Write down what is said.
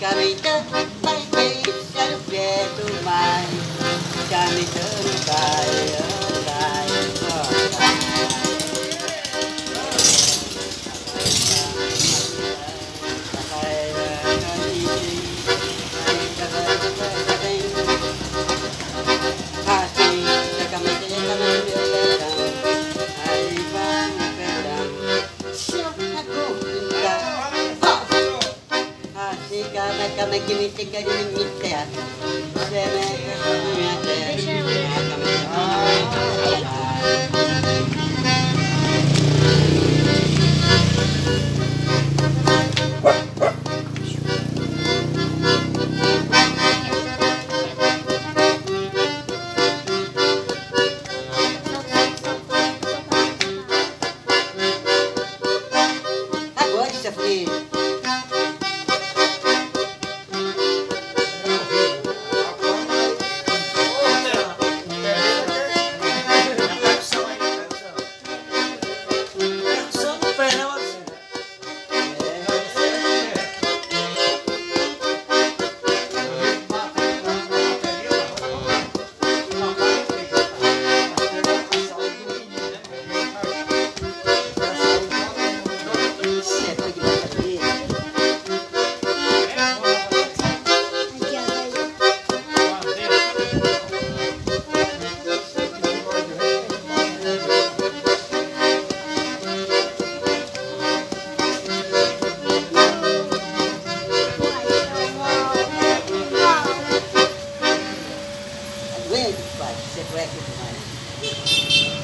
Caminhando, mas bem, sério, pé do mar Caminhando, vai Deixa eu ler. Agora, isso foi. separate it.